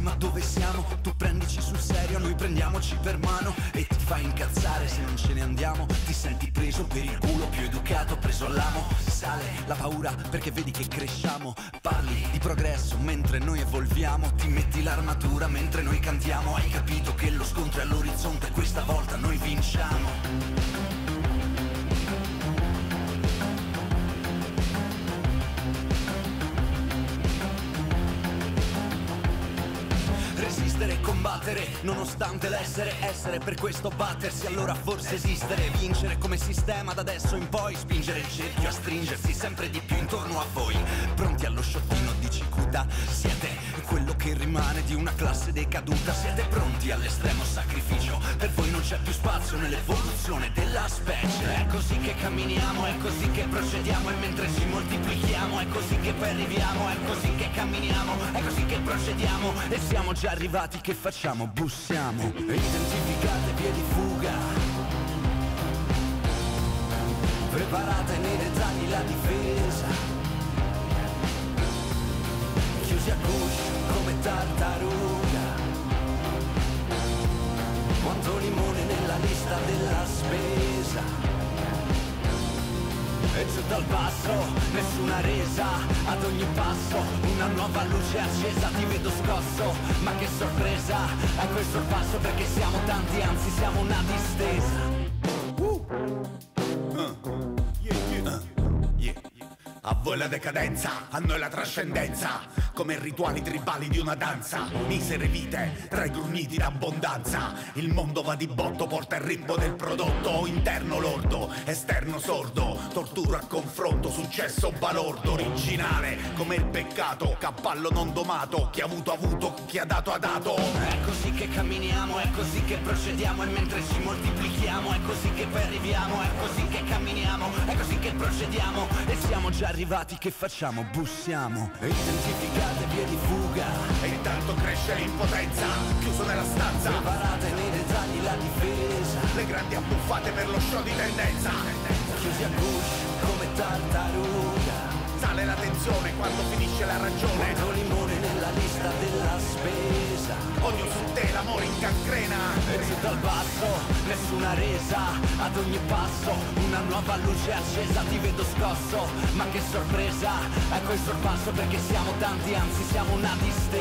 ma dove siamo? Tu prendici sul serio, noi prendiamoci per mano. E ti fai incazzare se non ce ne andiamo. Ti senti preso per il culo, più educato, preso all'amo. Sale la paura perché vedi che cresciamo. Parli di progresso mentre noi evolviamo. Ti metti l'armatura mentre noi cantiamo. Hai capito che lo scontro è all'orizzonte Questa volta noi vinciamo Resistere combattere, nonostante l'essere Essere per questo battersi, allora forse esistere Vincere come sistema da adesso in poi Spingere il cerchio a stringersi sempre di più intorno a voi. Pronti allo sciottino di cicuta Siete quello che rimane di una classe decaduta Siete pronti all'estremo sacrificio Per voi non c'è più spazio nell'evoluzione della specie. È così che camminiamo, è così che procediamo E mentre ci moltiplichiamo, poi arriviamo È così che camminiamo, è così che procediamo. E siamo già arrivati, che facciamo? Bussiamo. Identificate via di fuga. Preparate nei dettagli la difesa. Chiusi a guscio come tartaruga. Quanto limone nella lista della spesa giù dal basso, nessuna resa Ad ogni passo, una nuova luce accesa Ti vedo scosso, ma che sorpresa Ecco il sorpasso perché siamo tanti, anzi siamo una distesa A voi la decadenza, a noi la trascendenza Come rituali tribali di una danza. Misere vite, tra i grugniti d'abbondanza. Il mondo va di botto, porta il rimbo del prodotto. Interno lordo, esterno sordo. Tortura a confronto, successo balordo Originale, come il peccato Cappallo non domato, chi ha avuto avuto, chi ha dato ha dato. È così che camminiamo, è così che procediamo. E mentre ci moltiplichiamo, è così che arriviamo È così che camminiamo, è così che procediamo. E siamo già arrivati, che facciamo? Bussiamo. Identificate via di fuga. E intanto cresce l'impotenza. Chiuso nella stanza. Preparate nei dettagli la difesa. Le grandi abbuffate per lo show di tendenza. Chiusi a guscio come tartaruga. Sale la tensione quando finisce la ragione. Quanto limone nella lista della spesa. Odio su te, l'amore in cancrena E giù dal basso, nessuna resa Ad ogni passo, una nuova luce accesa Ti vedo scosso, ma che sorpresa Ecco il sorpasso perché siamo tanti, anzi siamo una distesa